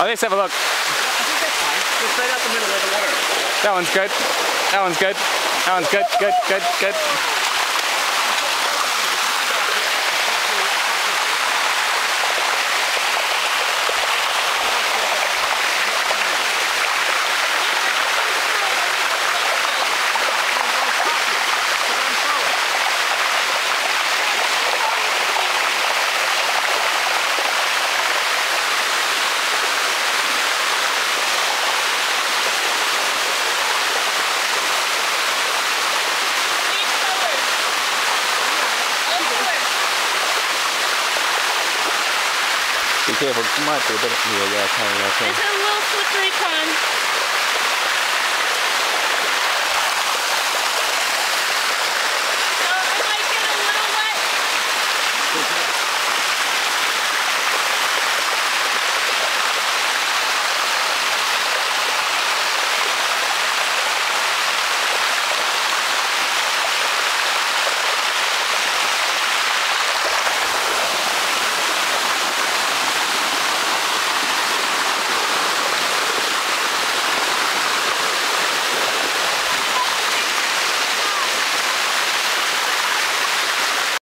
Oh, let's have a look. That one's good. That one's good. That one's good, good, good, good. Be careful, it might be a bit, yeah, yeah, okay, okay. It's a little slippery pond.